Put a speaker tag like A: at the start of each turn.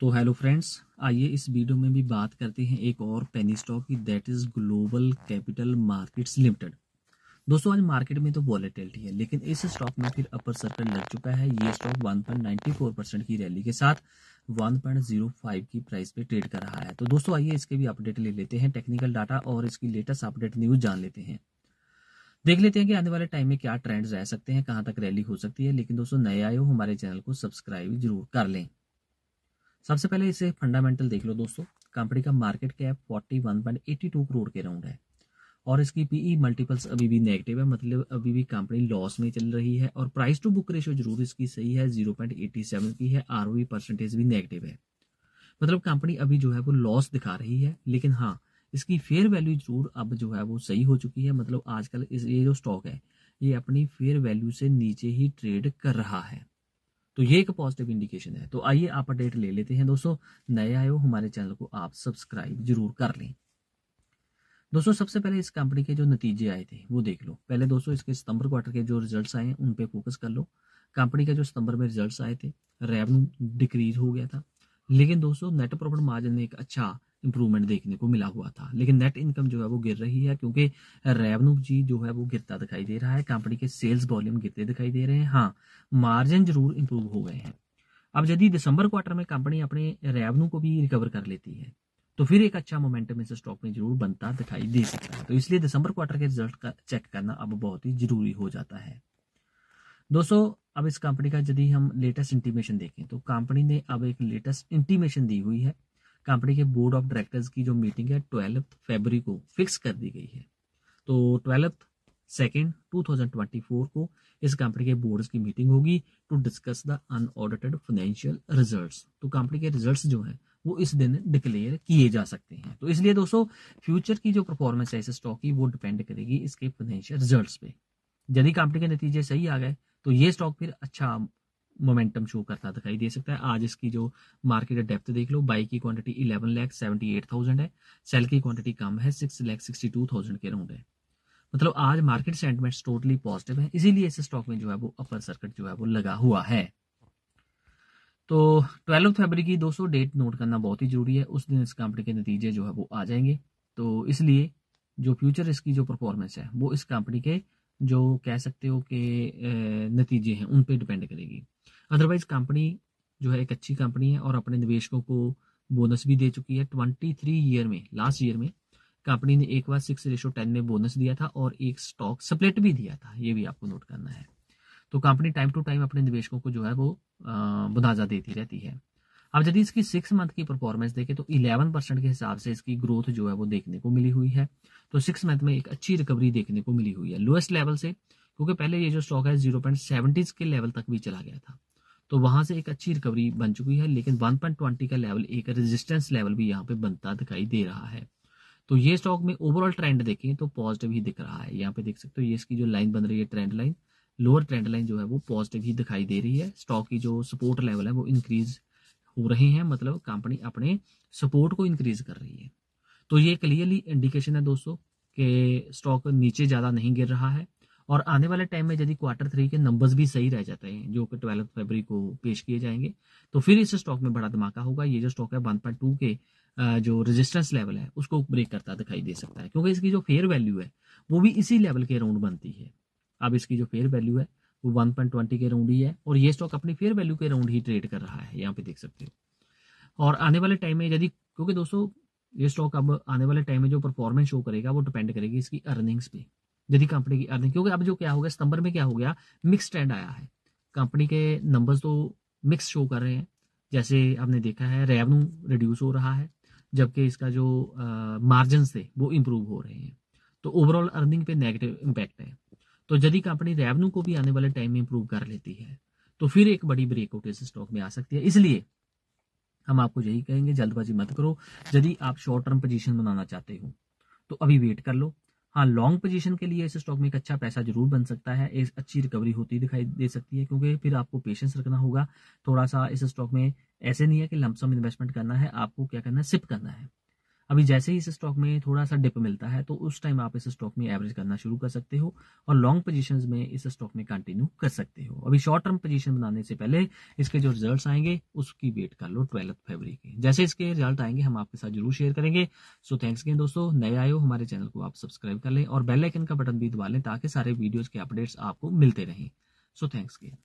A: तो hello friends आइए इस वीडियो में भी बात करते हैं एक और पेनी स्टॉक की that is global capital markets limited दोस्तों, आज मार्केट में तो वॉलेटिलिटी है, लेकिन इस स्टॉक में फिर अपर सर्कल लग चुका है। ये स्टॉक 1.94 परसेंट की रैली के साथ 1.05 की प्राइस पे ट्रेड कर रहा है। तो दोस्तों, आइए इसके भी अपडेट ले लेते हैं टेक्निकल डाटा और इसकी लेटेस्ट अपडेट न्यूज़ जान लेते हैं। देख लेते हैं कि आने वाले टाइम में क्या ट्रेंड्स रह सकते हैं, कहाँ तक रैली हो सकती है, लेकिन दोस्तों, नए आए हो हमारे चैनल को सब्सक्राइब ज़रूर कर लें। सबसे पहले इसे फंडामेंटल देख लो दोस्तों। कंपनी का मार्केट कैप 41.82 करोड़ के राउंड है। और इसकी पीई मल्टीपल्स e अभी भी नेगेटिव है मतलब अभी भी कंपनी लॉस में चल रही है और प्राइस टू बुक रेशियो ज़रूर इसकी सही है 0.87 की है आर परसेंटेज भी नेगेटिव है। मतलब कंपनी अभी जो है वो लॉस दिखा रही है, लेकिन हाँ इसकी फेयर वैल्यू ज़रूर अब जो है वो सही हो चुकी है मतलब आजकल ये जो स्टॉक है, ये अपनी फेयर वैल्यू से नीचे ही ट्रेड कर रहा है। तो ये एक पॉजिटिव इंडिकेशन है। तो आइए आप अपडेट ले लेते हैं। दोस्तों, नए आए हो हमारे चैनल को आप सब्सक्राइब ज़रूर कर लें। दोस्तों, सबसे पहले इस कंपनी के जो नतीजे आए थे, वो देख लो। पहले दोस्तों, इसके सितंबर क्वार्टर के जो रिजल्ट्स आए हैं, उन पे फोकस कर लो। कंपनी के जो सितंबर में रिजल्ट्स आए थे रेवेन्यू डिक्रीज हो गया था। लेकिन दोस्तों नेट प्रॉफिट मार्जिन ने एक अच्छा इंप्रूवमेंट देखने को मिला हुआ था। लेकिन नेट इनकम जो है वो गिर रही है क्योंकि रेवेन्यू जी जो है वो गिरता दिखाई दे रहा है कंपनी के सेल्स वॉल्यूम गिरते दिखाई दे रहे हैं। हाँ मार्जिन ज़रूर इंप्रूव हो गए हैं। अब यदि दिसंबर क्वार्टर में कंपनी अपने रेवेन्यू को भी रिकवर कर लेती है तो फिर एक अच्छा मोमेंटम इस स्टॉक में ज़रूर बनता दिखाई दे सकता है। तो इसलिए दिसंबर क्वार्टर के रिज़ल्ट का चेक करना अब बहुत ही ज़रूरी हो जाता है। दोस्तों, अब इस कंपनी का यदि हम लेटेस्ट इंटीमेशन देखें तो कंपनी ने अब एक लेटेस्ट इंटीमेशन दी हुई है। कंपनी के बोर्ड ऑफ़ डायरेक्टर्स की जो मीटिंग है ट्वेल्थ फेबरी को फिक्स कर दी गई है। तो ट्वेल्थ सेकेंड 2024 को इस कंपनी के बोर्ड की मीटिंग होगी to discuss the unaudited financial results तो कंपनी के रिजल्ट्स जो है, वो इस दिन डिक्लेयर किए जा सकते हैं। तो इसलिए दोस्तों फ्यूचर की जो परफॉर्मेंस है, इस स्टॉक की, वो डिपेंड करेगी इसके फाइनेंशियल रिज़ल्ट पे। यदि कंपनी के नतीजे सही आ गए तो ये स्टॉक फिर अच्छा मोमेंटम शो करता दिखाई दे सकता है। आज इसकी जो मार्केट डेप्थ देख लो बाई की quantity eleven lakh seventy eight thousand है सेल की क्वांटिटी कम है six lakh sixty two thousand के राउंड है। मतलब आज मार्केट सेंटिमेंट टोटली पॉजिटिव है, इसीलिए इस स्टॉक में जो है वो अपर सर्किट जो है वो लगा हुआ है। तो ट्वेल्व फरवरी की दोस्तों डेट नोट करना बहुत ही ज़रूरी है। उस दिन इस कंपनी के नतीजे जो है वो आ जाएँगे। तो इसलिए जो फ्यूचर इसकी जो परफॉर्मेंस है, वो इस कंपनी के जो कह सकते हो कि नतीजे हैं, उन पे डिपेंड करेगी। अदरवाइज़ कंपनी जो है, एक अच्छी कंपनी है और अपने निवेशकों को बोनस भी दे चुकी है। ट्वेंटी थ्री ईयर में लास्ट ईयर में कंपनी ने एक बार सिक्स रेशो टेन में बोनस दिया था और एक स्टॉक स्प्लिट भी दिया था। ये भी आपको नोट करना है। तो कंपनी टाइम टू टाइम अपने निवेशकों को जो है वो मुनाजा देती रहती है। अब यदि इसकी सिक्स मंथ की परफॉर्मेंस देखें तो इलेवन परसेंट के हिसाब से इसकी ग्रोथ जो है वो देखने को मिली हुई है। तो सिक्स मंथ में एक अच्छी रिकवरी देखने को मिली हुई है लोएस्ट लेवल से, क्योंकि पहले ये जो स्टॉक है ज़ीरो पॉइंट सेवेंटीज के लेवल तक भी चला गया था। तो वहाँ से एक अच्छी रिकवरी बन चुकी है, लेकिन वन पॉइंट ट्वेंटी का लेवल एक रेजिस्टेंस लेवल भी यहाँ पे बनता दिखाई दे रहा है। तो ये स्टॉक में ओवरऑल ट्रेंड देखें तो पॉजिटिव ही दिख रहा है। यहाँ पे देख सकते हो, ये इसकी जो लाइन बन रही है trend line lower trend line जो है वो पॉजिटिव ही दिखाई दे रही है। स्टॉक की जो सपोर्ट लेवल है, वो इंक्रीज हो रहे हैं मतलब कंपनी अपने सपोर्ट को इंक्रीज कर रही है। तो ये क्लियरली इंडिकेशन है दोस्तों कि स्टॉक नीचे ज़्यादा नहीं गिर रहा है और आने वाले टाइम में यदि क्वार्टर थ्री के नंबर्स भी सही रह जाते हैं, जो कि ट्वेल्थ फरवरी को पेश किए जाएँगे तो फिर इस स्टॉक में बड़ा धमाका होगा। ये जो स्टॉक है वन पॉइंट टू के जो रेजिस्टेंस लेवल है, उसको ब्रेक करता दिखाई दे सकता है, क्योंकि इसकी जो फेयर वैल्यू है, वो भी इसी लेवल के अराउंड बनती है। अब इसकी जो फेयर वैल्यू है वो वन पॉइंट ट्वेंटी के राउंड ही है और ये स्टॉक अपनी फेयर वैल्यू के राउंड ही ट्रेड कर रहा है, यहाँ पे देख सकते हो। और आने वाले टाइम में यदि, क्योंकि दोस्तों, ये स्टॉक अब आने वाले टाइम में जो परफॉर्मेंस शो करेगा, वो डिपेंड करेगी इसकी अर्निंग्स पे। यदि कंपनी की अर्निंग क्योंकि अब जो क्या हो गया, सितंबर में क्या हो गया मिक्स ट्रेंड आया है। कंपनी के नंबर्स तो मिक्स शो कर रहे हैं। जैसे आपने देखा है रेवन्यू रिड्यूस हो रहा है, जबकि इसका जो मार्जिन थे, वो इम्प्रूव हो रहे हैं। तो ओवरऑल अर्निंग पे नेगेटिव इम्पैक्ट है। तो यदि कंपनी रेवन्यू को भी आने वाले टाइम में इंप्रूव कर लेती है तो फिर एक बड़ी ब्रेकआउट इस स्टॉक में आ सकती है। इसलिए हम आपको यही कहेंगे, जल्दबाजी मत करो। यदि आप शॉर्ट टर्म पोजीशन बनाना चाहते हो तो अभी वेट कर लो। हाँ लॉन्ग पोजीशन के लिए इस स्टॉक में एक अच्छा पैसा ज़रूर बन सकता है, एक अच्छी रिकवरी होती दिखाई दे सकती है, क्योंकि फिर आपको पेशेंस रखना होगा। थोड़ा सा इस स्टॉक में ऐसे नहीं है कि लमसम इन्वेस्टमेंट करना है, आपको क्या करना है सिप करना है। अभी जैसे ही इस स्टॉक में थोड़ा सा डिप मिलता है तो उस टाइम आप इस स्टॉक में एवरेज करना शुरू कर सकते हो और लॉन्ग पोजीशंस में इस स्टॉक में कंटिन्यू कर सकते हो। अभी शॉर्ट टर्म पोजीशन बनाने से पहले इसके जो रिजल्ट्स आएँगे, उसकी वेट कर लो ट्वेल्थ फरवरी के। जैसे इसके रिज़ल्ट आएँगे, हम आपके साथ ज़रूर शेयर करेंगे। सो थैंक्स अगेन दोस्तों। नए हो, हमारे चैनल को आप सब्सक्राइब कर लें और बेल आइकन का बटन भी दबा लें ताकि सारे वीडियोज़ के अपडेट्स आपको मिलते रहें। So thanks again